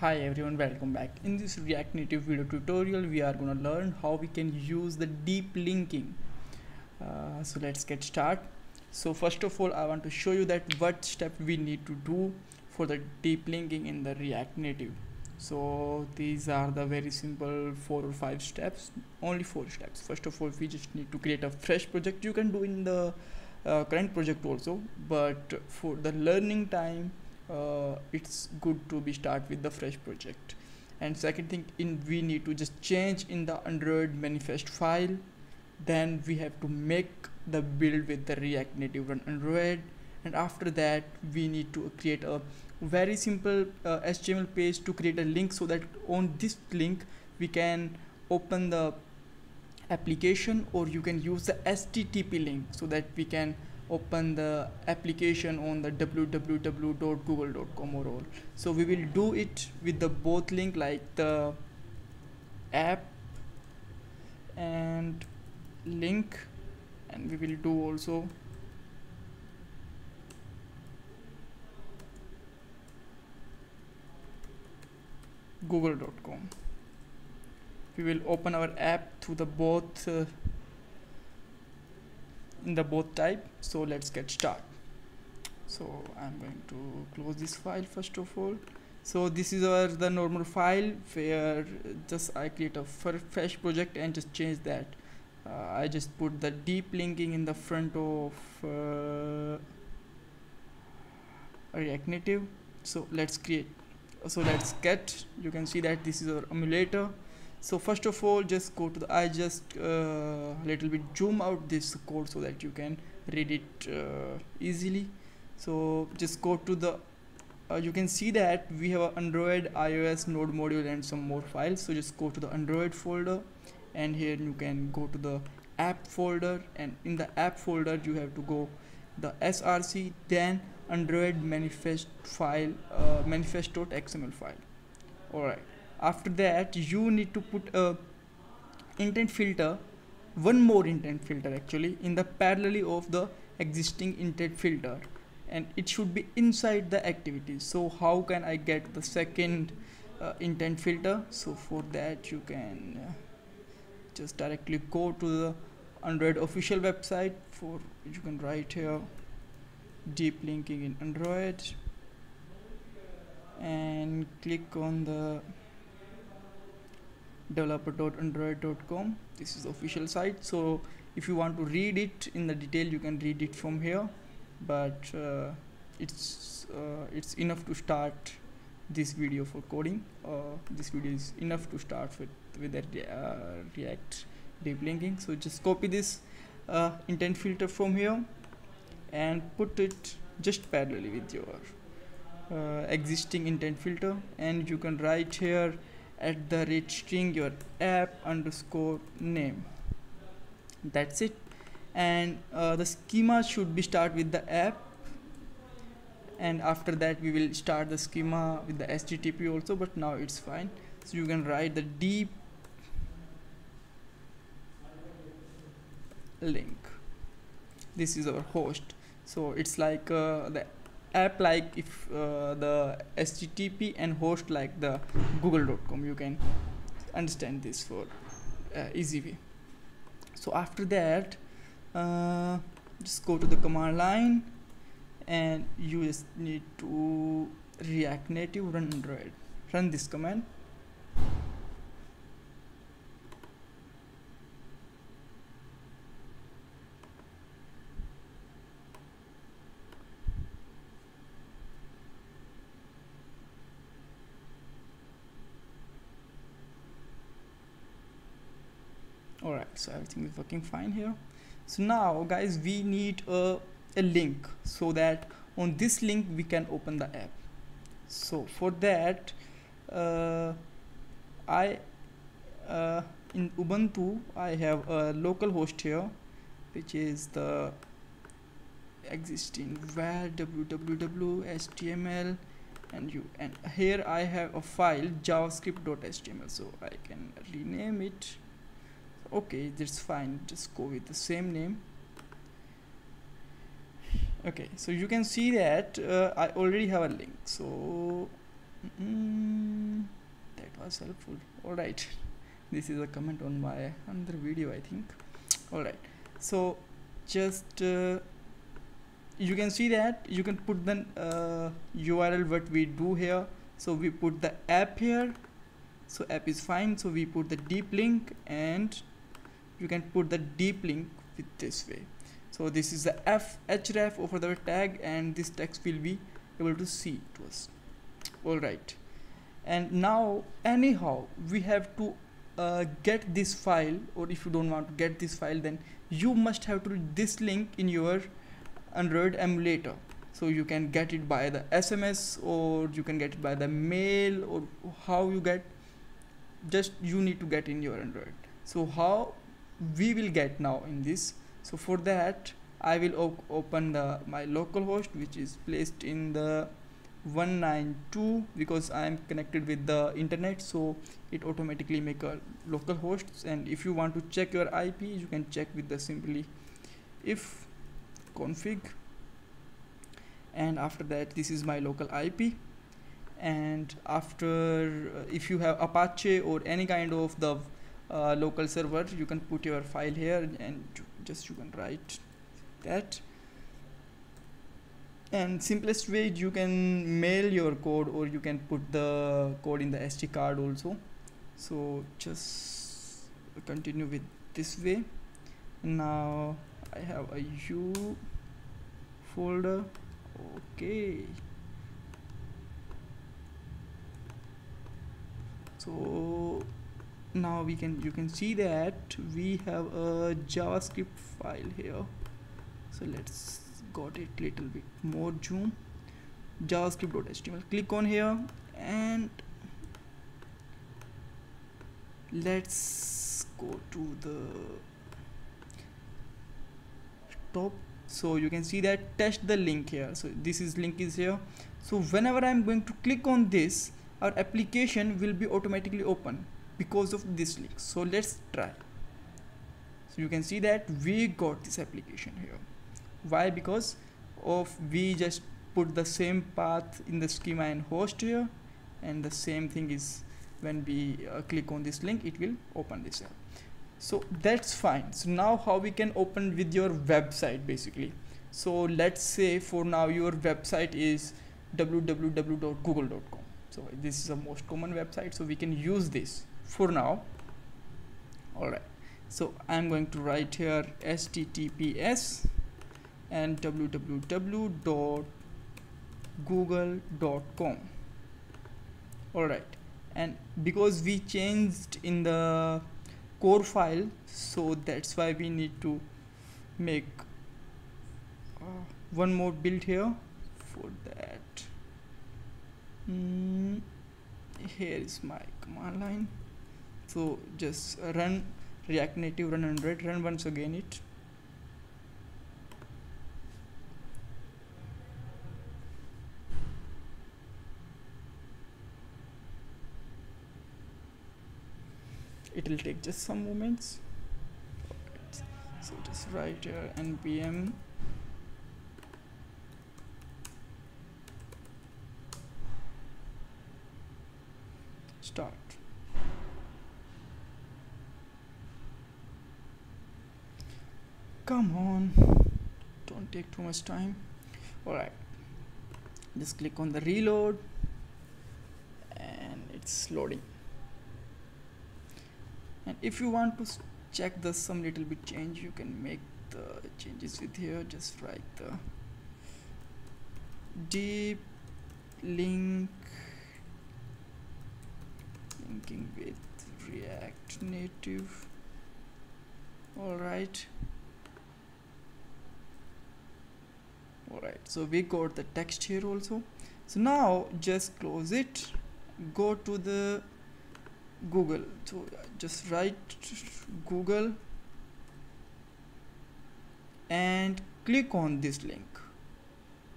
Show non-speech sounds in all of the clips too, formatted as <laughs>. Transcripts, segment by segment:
Hi everyone, welcome back. In this React Native video tutorial, we are going to learn how we can use the deep linking. Uh, so let's get started. So first of all, I want to show you that what step we need to do for the deep linking in the React Native. So these are the very simple four or five steps, only four steps. First of all, we just need to create a fresh project. You can do in the uh, current project also, but for the learning time, uh, it's good to be start with the fresh project. And second thing in we need to just change in the android manifest file. Then we have to make the build with the react native run android. And after that we need to create a very simple uh, html page to create a link so that on this link we can open the application or you can use the http link so that we can open the application on the www.google.com or all so we will do it with the both link like the app and link and we will do also google.com we will open our app through the both uh, in the both type. So let's get start. So I'm going to close this file first of all. So this is our the normal file where just I create a fresh project and just change that. Uh, I just put the deep linking in the front of uh, React Native so let's create so let's get you can see that this is our emulator so first of all just go to the I just uh, little bit zoom out this code so that you can read it uh, easily. So just go to the uh, you can see that we have Android iOS node module and some more files. So just go to the Android folder and here you can go to the app folder. And in the app folder you have to go the src then android manifest file uh, manifest.xml file. All right after that you need to put a intent filter one more intent filter actually in the parallelly of the existing intent filter. And it should be inside the activity. So how can i get the second uh, intent filter? So for that you can uh, just directly go to the android official website. For you can write here deep linking in android. And click on the developer.android.com this is the official site. So if you want to read it in the detail you can read it from here. But uh, it's uh, it's enough to start this video for coding. Uh, this video is enough to start with with the uh, react deep linking. So just copy this uh, intent filter from here and put it just parallelly with your uh, existing intent filter. And you can write here at the rate string your app underscore name. That's it. And uh, the schema should be start with the app. And after that we will start the schema with the http also but now it's fine. So you can write the deep link. This is our host. So it's like uh, the app like if uh, the http and host like the google.com you can understand this for uh, easy way. So after that uh, just go to the command line and you just need to react native run android. Run this command all right so everything is working fine here. So now guys we need a, a link so that on this link we can open the app. So for that uh, I uh, in Ubuntu I have a local host here which is the existing var www html and you and here I have a file javascript.html so I can rename it okay that's fine. Just go with the same name. Okay so you can see that uh, I already have a link. So mm, was helpful. All right. <laughs> This is a comment on my another video i think. All right. So just uh, you can see that you can put the uh, url what we do here. So we put the app here. So app is fine. So we put the deep link and you can put the deep link with this way. So this is the f href over the tag and this text will be able to see it was. All right and now anyhow we have to uh, get this file or if you don't want to get this file then you must have to this link in your android emulator. So you can get it by the sms or you can get it by the mail or how you get just you need to get in your android. So how we will get now in this. So for that i will op open the my local host which is placed in the 192 because I am connected with the internet. So it automatically make a local hosts. And if you want to check your IP you can check with the simply if config. And after that this is my local IP and after uh, if you have Apache or any kind of the uh, local server. You can put your file here and just you can write that. And simplest way you can mail your code or you can put the code in the SD card also. So just continue with this way. Now I have a U folder. Okay. So now we can you can see that we have a javascript file here. So let's got it little bit more zoom. Javascript.html click on here and let's go to the top. So you can see that test the link here. So this is link is here. So whenever i'm going to click on this our application will be automatically open because of this link so let's try. So you can see that we got this application here. Why? Because of we just put the same path in the schema and host here and the same thing is when we uh, click on this link it will open this app. So that's fine. So now how we can open with your website basically? So let's say for now your website is www.google.com so this is the most common website so we can use this for now. All right so i'm going to write here https and www.google.com alright. And because we changed in the core file so that's why we need to make uh, one more build here for that. Mm, here is my command line so just run react native run android run once again it. It will take just some moments. So just write here npm. Start come on. Don't take too much time. All right just click on the reload. And it's loading. And if you want to check the some little bit change you can make the changes with here. Just write the deep link linking with react native. All right all right so we got the text here also. So now just close it. Go to the google. So just write google and click on this link.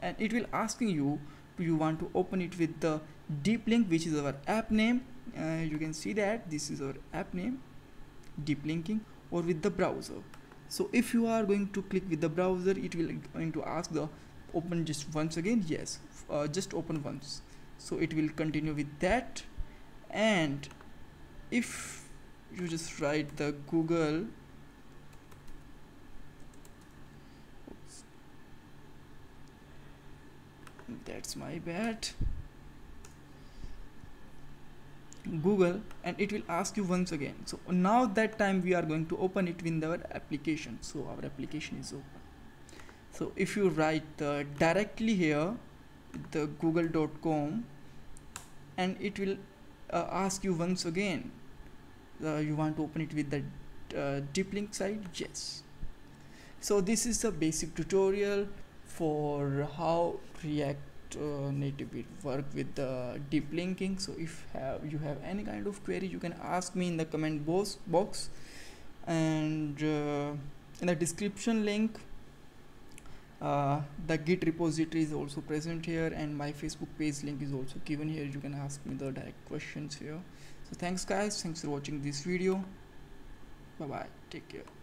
And it will asking you you want to open it with the deep link which is our app name. Uh, you can see that this is our app name deep linking or with the browser. So if you are going to click with the browser it will going to ask the open just once again? Yes. Uh, just open once. So it will continue with that. And if you just write the google Oops. that's my bad. Google and it will ask you once again. So now that time we are going to open it with our application. So our application is open so if you write uh, directly here the google.com and it will uh, ask you once again uh, you want to open it with the uh, deep link side? Yes. So this is the basic tutorial for how react uh, native will work with the deep linking. So if have you have any kind of query you can ask me in the comment box box. And uh, in the description link uh, the git repository is also present here and my facebook page link is also given here. You can ask me the direct questions here. So thanks guys. Thanks for watching this video. Bye bye take care